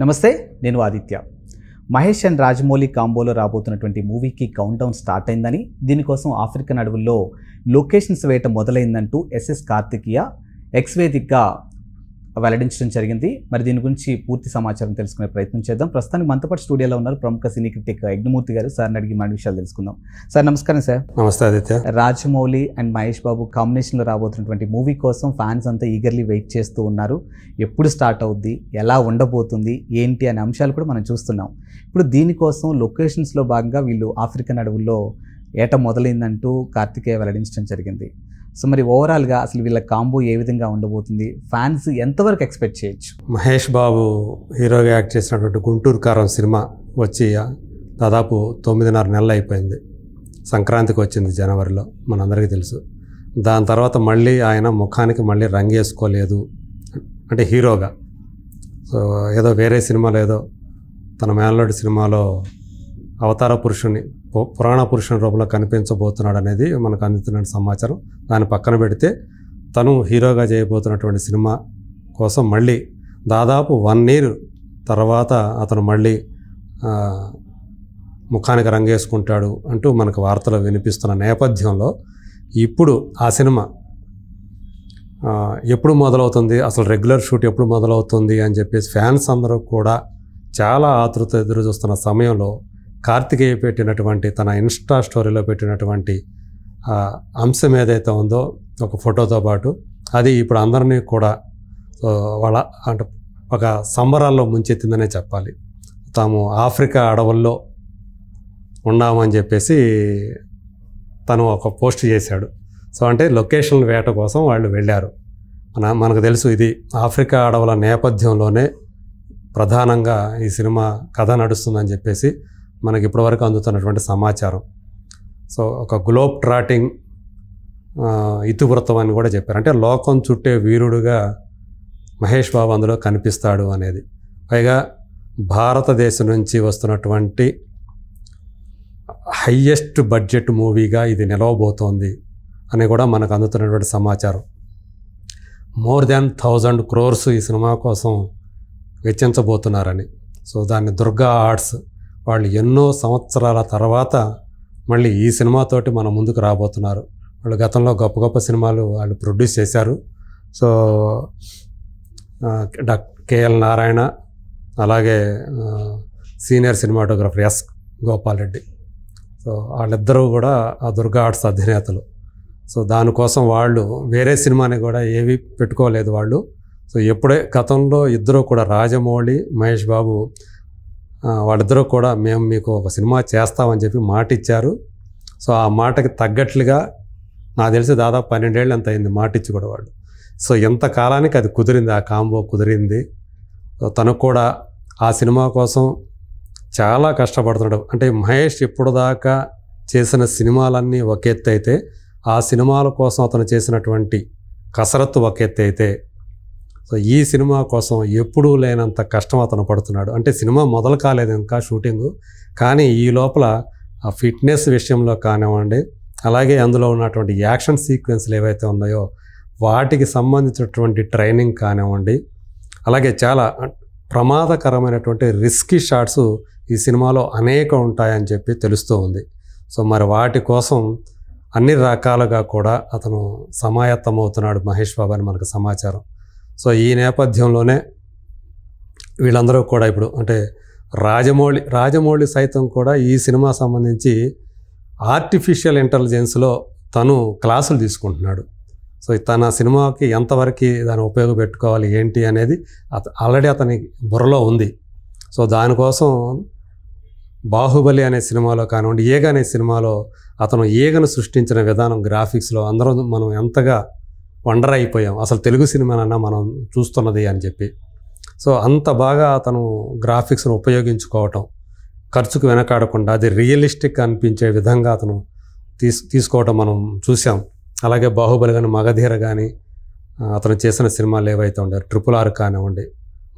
నమస్తే నేను ఆదిత్య. మహేష్ అండ్ రాజమౌళి కాంబోలో రాబోతున్నటువంటి మూవీకి కౌంట్ డౌన్ స్టార్ట్ అయిందని దీనికోసం ఆఫ్రికన్ అడవుల్లో లొకేషన్స్ వేయటం మొదలైందంటూ ఎస్ఎస్ కార్తికేయ ఎక్స్వేదిక్గా వెల్లడించడం జరిగింది. మరి దీని గురించి పూర్తి సమాచారం తెలుసుకునే ప్రయత్నం చేద్దాం. ప్రస్తుతానికి మనతో పాటు స్టూడియోలో ఉన్నారు ప్రముఖ సినీ క్రిటిక్ యజ్ఞమూర్తి గారు. సార్ని అడిగి మన విషయాలు తెలుసుకుందాం. సార్ నమస్కారం సార్. నమస్తే ఆదిత్య. రాజమౌళి అండ్ మహేష్ బాబు కాంబినేషన్లో రాబోతున్నటువంటి మూవీ కోసం ఫ్యాన్స్ అంతా ఈగర్లీ వెయిట్ చేస్తూ ఉన్నారు. ఎప్పుడు స్టార్ట్ అవుద్ది? ఎలా ఉండబోతుంది? ఏంటి అనే అంశాలు కూడా మనం చూస్తున్నాం. ఇప్పుడు దీనికోసం లొకేషన్స్లో భాగంగా వీళ్ళు ఆఫ్రికన్ అడవుల్లో ఏట మొదలైందంటూ కార్తికేయ వెల్లడించడం జరిగింది. సో మరి ఓవరాల్గా అసలు వీళ్ళ కాంబో ఏ విధంగా ఉండబోతుంది? ఫ్యాన్స్ ఎంతవరకు ఎక్స్పెక్ట్ చేయొచ్చు? మహేష్ బాబు హీరోగా యాక్ట్ చేసినటువంటి గుంటూరు కారం సినిమా వచ్చి దాదాపు తొమ్మిదిన్నర నెలలు అయిపోయింది. సంక్రాంతికి వచ్చింది జనవరిలో మనందరికీ తెలుసు. దాని తర్వాత మళ్ళీ ఆయన ముఖానికి మళ్ళీ రంగేసుకోలేదు అంటే హీరోగా. సో ఏదో వేరే సినిమాలో ఏదో తన మేనలోడి సినిమాలో అవతార పురుషుని పురాణ పురుషుని రూపంలో కనిపించబోతున్నాడు అనేది మనకు అందుతున్న సమాచారం. దాన్ని పక్కన పెడితే తను హీరోగా చేయబోతున్నటువంటి సినిమా కోసం మళ్ళీ దాదాపు వన్ ఇయర్ తర్వాత అతను మళ్ళీ ముఖానికి రంగేసుకుంటాడు అంటూ మనకు వార్తలు వినిపిస్తున్న నేపథ్యంలో ఇప్పుడు ఆ సినిమా ఎప్పుడు మొదలవుతుంది అసలు రెగ్యులర్ షూట్ ఎప్పుడు మొదలవుతుంది అని చెప్పేసి ఫ్యాన్స్ అందరూ కూడా చాలా ఆతృత ఎదురు చూస్తున్న సమయంలో కార్తికేయ పెట్టినటువంటి తన ఇన్స్టా స్టోరీలో పెట్టినటువంటి అంశం ఏదైతే ఉందో ఒక ఫోటోతో పాటు అది ఇప్పుడు అందరినీ కూడా వాళ్ళ అంటే ఒక సంబరాల్లో ముంచెత్తిందనే చెప్పాలి. తాము ఆఫ్రికా అడవుల్లో ఉన్నామని చెప్పేసి తను ఒక పోస్ట్ చేశాడు. సో అంటే లొకేషన్ వేట కోసం వాళ్ళు వెళ్ళారు. మన మనకు తెలుసు ఇది ఆఫ్రికా అడవుల నేపథ్యంలోనే ప్రధానంగా ఈ సినిమా కథ నడుస్తుందని చెప్పేసి మనకి ఇప్పటివరకు అందుతున్నటువంటి సమాచారం. సో ఒక గ్లోబ్ ట్రాటింగ్ ఇతివృత్తం అని కూడా చెప్పారు. అంటే లోకం చుట్టే వీరుడుగా మహేష్ బాబు అందులో కనిపిస్తాడు అనేది. పైగా భారతదేశం నుంచి వస్తున్నటువంటి హయ్యెస్ట్ బడ్జెట్ మూవీగా ఇది నిలవబోతోంది అని కూడా మనకు అందుతున్నటువంటి సమాచారం. మోర్ దాన్ థౌజండ్ క్రోర్స్ ఈ సినిమా కోసం వెచ్చించబోతున్నారని. సో దాన్ని దుర్గా ఆర్ట్స్ వాళ్ళు ఎన్నో సంవత్సరాల తర్వాత మళ్ళీ ఈ సినిమాతోటి మన ముందుకు రాబోతున్నారు. వాళ్ళు గతంలో గొప్ప గొప్ప సినిమాలు వాళ్ళు ప్రొడ్యూస్ చేశారు. సో డాక్టర్ కేఎల్ నారాయణ అలాగే senior cinematographer S Gopal Reddy. So వాళ్ళిద్దరూ కూడా ఆ దుర్గా ఆర్ట్స్ అధినేతలు. సో దానికోసం వాళ్ళు వేరే సినిమాని కూడా ఏవి పెట్టుకోలేదు వాళ్ళు. సో ఎప్పుడే గతంలో ఇద్దరు కూడా రాజమౌళి మహేష్ బాబు వాళ్ళిద్దరూ కూడా మేము మీకు ఒక సినిమా చేస్తామని చెప్పి మాట ఇచ్చారు సో ఆ మాటకి తగ్గట్లుగా నాకు తెలిసి దాదాపు పన్నెండేళ్ళు ఎంత అయింది మాట ఇచ్చి కూడా వాళ్ళు. సో ఎంత కాలానికి అది కుదిరింది ఆ కాంబో కుదిరింది. తను తనకు కూడా ఆ సినిమా కోసం చాలా కష్టపడుతున్నాడు. అంటే మహేష్ ఇప్పుడు దాకా చేసిన సినిమాలన్నీ ఒక ఎత్తు అయితే ఆ సినిమాల కోసం అతను చేసినటువంటి కసరత్తు ఒక ఎత్తు అయితే సో ఈ సినిమా కోసం ఎప్పుడూ లేనంత కష్టం అతను పడుతున్నాడు. అంటే సినిమా మొదలు కాలేదు ఇంకా షూటింగు. కానీ ఈ లోపల ఆ ఫిట్నెస్ విషయంలో కానివ్వండి అలాగే అందులో ఉన్నటువంటి యాక్షన్ సీక్వెన్స్లు ఏవైతే ఉన్నాయో వాటికి సంబంధించినటువంటి ట్రైనింగ్ కానివ్వండి అలాగే చాలా ప్రమాదకరమైనటువంటి రిస్కీ షాట్స్ ఈ సినిమాలో అనేక ఉంటాయని చెప్పి తెలుస్తూ ఉంది. సో మరి వాటి కోసం అన్ని రకాలుగా కూడా అతను సమాయత్తమవుతున్నాడు మహేష్ బాబు అని మనకు సమాచారం. సో ఈ నేపథ్యంలోనే వీళ్ళందరూ కూడా ఇప్పుడు అంటే రాజమౌళి రాజమౌళి సైతం కూడా ఈ సినిమా సంబంధించి ఆర్టిఫిషియల్ ఇంటెలిజెన్స్లో తను క్లాసులు తీసుకుంటున్నాడు. సో తన సినిమాకి ఎంతవరకు దాన్ని ఉపయోగపెట్టుకోవాలి ఏంటి అనేది అత ఆల్రెడీ అతని బుర్రలో ఉంది. సో దానికోసం బాహుబలి అనే సినిమాలో కానివ్వండి ఏగ అనే సినిమాలో అతను ఏగను సృష్టించిన విధానం గ్రాఫిక్స్లో అందరం మనం ఎంతగా వండర్ అయిపోయాం. అసలు తెలుగు సినిమానన్నా మనం చూస్తున్నది అని చెప్పి. సో అంత బాగా అతను గ్రాఫిక్స్ను ఉపయోగించుకోవటం ఖర్చుకు వెనకాడకుండా అది రియలిస్టిక్ అనిపించే విధంగా అతను తీసు తీసుకోవటం మనం చూసాం అలాగే బాహుబలి కానీ మగధీర కానీ అతను చేసిన సినిమాలు ఏవైతే ఉండే ట్రిపుల్ ఆర్ కానివ్వండి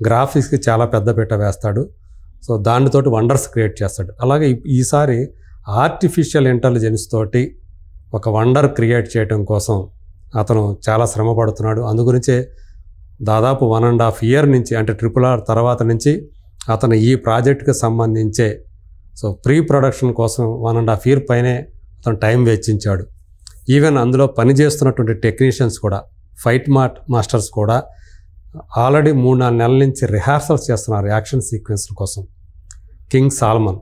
గ్రాఫిక్స్కి చాలా పెద్ద పీట వేస్తాడు. సో దానితోటి వండర్స్ క్రియేట్ చేస్తాడు. అలాగే ఈసారి ఆర్టిఫిషియల్ ఇంటెలిజెన్స్ తోటి ఒక వండర్ క్రియేట్ చేయడం కోసం అతను చాలా శ్రమ పడుతున్నాడు అందుగురించే దాదాపు వన్ అండ్ హాఫ్ ఇయర్ నుంచి అంటే ట్రిపుల్ ఆర్ తర్వాత నుంచి అతను ఈ ప్రాజెక్టుకి సంబంధించే సో ప్రీ ప్రొడక్షన్ కోసం వన్ అండ్ హాఫ్ ఇయర్ పైనే అతను టైం వెచ్చించాడు. ఈవెన్ అందులో పనిచేస్తున్నటువంటి టెక్నీషియన్స్ కూడా ఫైట్ మార్ట్ మాస్టర్స్ కూడా ఆల్రెడీ మూడు నాలుగు నెలల నుంచి రిహార్సల్స్ చేస్తున్నారు యాక్షన్ సీక్వెన్స్ల కోసం. కింగ్ సాల్మన్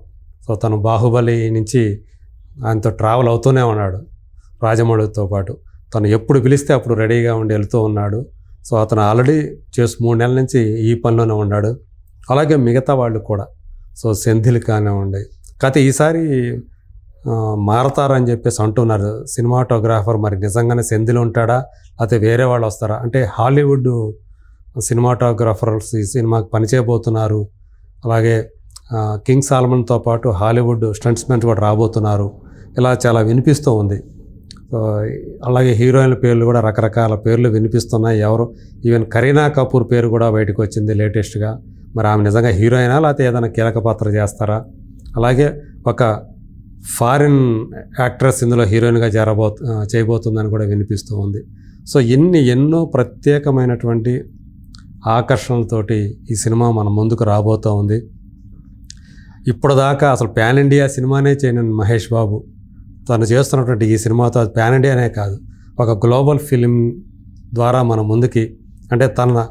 సో తను బాహుబలి నుంచి ఆయనతో ట్రావెల్ అవుతూనే ఉన్నాడు రాజమౌళితో పాటు. తను ఎప్పుడు పిలిస్తే అప్పుడు రెడీగా ఉండి వెళ్తూ ఉన్నాడు. సో అతను ఆల్రెడీ చేసి మూడు నెలల నుంచి ఈ పనిలోనే ఉన్నాడు. అలాగే మిగతా వాళ్ళు కూడా. సో సెంధిల్ కానివ్వండి కాకపోతే ఈసారి మారతారని చెప్పేసి అంటున్నారు. సినిమాటోగ్రాఫర్ మరి నిజంగానే సెంధిల్ ఉంటాడా? లేకపోతే వేరే వాళ్ళు వస్తారా? అంటే హాలీవుడ్ సినిమాటోగ్రాఫర్స్ ఈ సినిమాకి పనిచేయబోతున్నారు అలాగే కింగ్ సాల్మన్తో పాటు హాలీవుడ్ స్టంట్స్మెన్ కూడా రాబోతున్నారు. ఇలా చాలా వినిపిస్తూ ఉంది. సో అలాగే హీరోయిన్ల పేర్లు కూడా రకరకాల పేర్లు వినిపిస్తున్నాయి. ఎవరు? ఈవెన్ కరీనా కపూర్ పేరు కూడా బయటకు వచ్చింది లేటెస్ట్గా. మరి ఆమె నిజంగా హీరోయినా లేకపోతే ఏదైనా కీలక పాత్ర చేస్తారా? అలాగే ఒక ఫారిన్ యాక్ట్రెస్ ఇందులో హీరోయిన్గా చేరబో చేయబోతుందని కూడా వినిపిస్తూ ఉంది. సో ఎన్ని ఎన్నో ప్రత్యేకమైనటువంటి ఆకర్షణలతోటి ఈ సినిమా మన ముందుకు రాబోతూ ఉంది. ఇప్పటిదాకా అసలు ప్యాన్ ఇండియా సినిమానే చేయను మహేష్ బాబు. తను చేస్తున్నటువంటి ఈ సినిమాతో అది పాన్ ఇండియానే కాదు. ఒక గ్లోబల్ ఫిలిం ద్వారా మన ముందుకి అంటే తన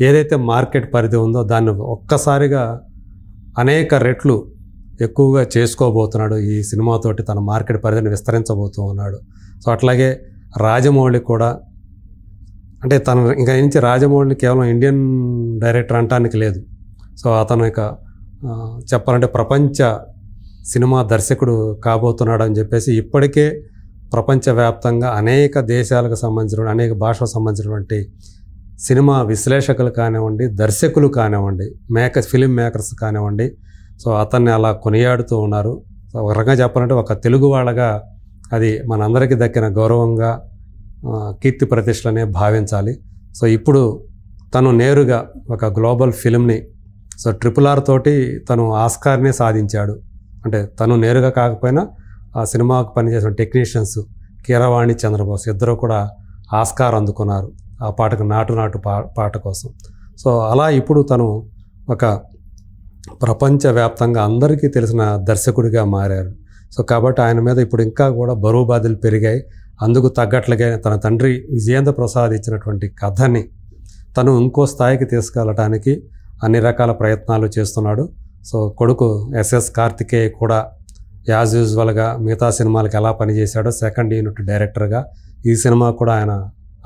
ఏదైతే మార్కెట్ పరిధి ఉందో దాన్ని ఒక్కసారిగా అనేక రెట్లు ఎక్కువగా చేసుకోబోతున్నాడు ఈ సినిమాతోటి తన మార్కెట్ పరిధిని విస్తరించబోతూ ఉన్నాడు సో అట్లాగే రాజమౌళి కూడా అంటే తన ఇంకా నుంచి రాజమౌళిని కేవలం ఇండియన్ డైరెక్టర్ అంటానికి లేదు. సో అతను ఇక చెప్పాలంటే ప్రపంచ సినిమా దర్శకుడు కాబోతున్నాడు అని చెప్పేసి ఇప్పటికే ప్రపంచవ్యాప్తంగా అనేక దేశాలకు సంబంధించిన అనేక భాషలకు సంబంధించినటువంటి సినిమా విశ్లేషకులు కానివ్వండి దర్శకులు కానివ్వండి మేక ఫిలిం మేకర్స్ కానివ్వండి. సో అతన్ని అలా కొనియాడుతూ ఉన్నారు. ఒక రకంగా చెప్పాలంటే ఒక తెలుగు వాళ్ళగా అది మనందరికీ దక్కిన గౌరవంగా కీర్తి ప్రతిష్టలనే భావించాలి. సో ఇప్పుడు తను నేరుగా ఒక గ్లోబల్ ఫిల్మ్ని సో ట్రిపుల్ ఆర్ తోటి తను ఆస్కార్నే సాధించాడు. అంటే తను నేరుగా కాకపోయినా ఆ సినిమాకు పనిచేసిన టెక్నీషియన్స్ కీరవాణి చంద్రబోస్ ఇద్దరు కూడా ఆస్కార్ అందుకున్నారు ఆ పాటకు నాటు నాటు పా పాట కోసం. సో అలా ఇప్పుడు తను ఒక ప్రపంచవ్యాప్తంగా అందరికీ తెలిసిన దర్శకుడిగా మారారు. సో కాబట్టి ఆయన మీద ఇప్పుడు ఇంకా కూడా బరువు బాధలు పెరిగాయి. అందుకు తగ్గట్లుగా తన తండ్రి విజయేంద్ర ప్రసాద్ ఇచ్చినటువంటి కథని తను ఇంకో స్థాయికి తీసుకెళ్ళటానికి అన్ని రకాల ప్రయత్నాలు చేస్తున్నాడు. సో కొడుకు ఎస్ఎస్ కార్తికేయ కూడా యాజ్ యూజువల్గా మిగతా సినిమాలకు ఎలా పనిచేశాడో సెకండ్ యూనిట్ డైరెక్టర్గా ఈ సినిమా కూడా ఆయన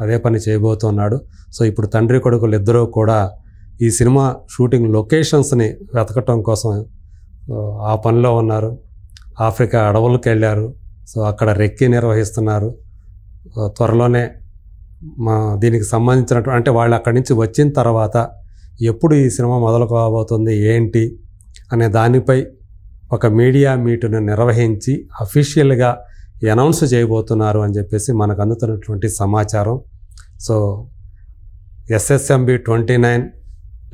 అదే పని చేయబోతున్నాడు. సో ఇప్పుడు తండ్రి కొడుకులు ఇద్దరూ కూడా ఈ సినిమా షూటింగ్ లొకేషన్స్ని వెతకటం కోసం ఆ, పనిలో ఉన్నారు. ఆఫ్రికా అడవులకు వెళ్ళారు. సో అక్కడ రెక్కి నిర్వహిస్తున్నారు. త్వరలోనే మా దీనికి సంబంధించినటువంటి అంటే వాళ్ళు అక్కడి నుంచి వచ్చిన తర్వాత ఎప్పుడు ఈ సినిమా మొదలు కాబోతుంది ఏంటి అనే దానిపై ఒక మీడియా మీటును నిర్వహించి అఫీషియల్గా అనౌన్స్ చేయబోతున్నారు అని చెప్పేసి మనకు అందుతున్నటువంటి సమాచారం. సో ఎస్ఎస్ఎంబి ట్వంటీ నైన్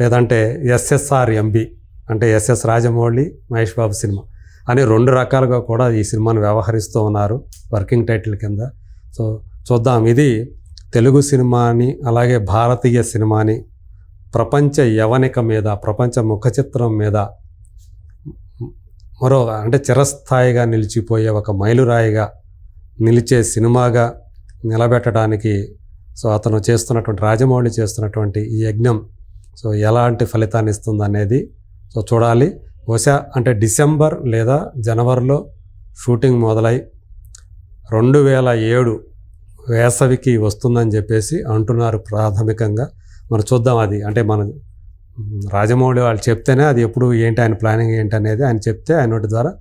లేదంటే ఎస్ఎస్ఆర్ ఎంబి అంటే ఎస్ఎస్ రాజమౌళి మహేష్ బాబు సినిమా అని రెండు రకాలుగా కూడా ఈ సినిమాను వ్యవహరిస్తూ ఉన్నారు వర్కింగ్ టైటిల్ కింద. సో చూద్దాం. ఇది తెలుగు సినిమాని అలాగే భారతీయ సినిమాని ప్రపంచ యవనిక మీద ప్రపంచ ముఖ చిత్రం మీద మరో అంటే చిరస్థాయిగా నిలిచిపోయే ఒక మైలురాయిగా నిలిచే సినిమాగా నిలబెట్టడానికి సో అతను చేస్తున్నటువంటి రాజమౌళి చేస్తున్నటువంటి ఈ యజ్ఞం సో ఎలాంటి ఫలితాన్ని ఇస్తుంది అనేది సో చూడాలి. బహుశా అంటే డిసెంబర్ లేదా జనవరిలో షూటింగ్ మొదలై రెండు వేల ఏడు వేసవికి వస్తుందని చెప్పేసి అంటున్నారు ప్రాథమికంగా. మనం చూద్దాం అది. అంటే మన రాజమౌళి వాళ్ళు చెప్తేనే అది ఎప్పుడు ఏంటి ఆయన ప్లానింగ్ ఏంటి అనేది ఆయన చెప్తే ఆయన ద్వారా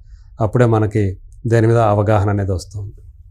అప్పుడే మనకి దాని మీద అవగాహన అనేది వస్తుంది.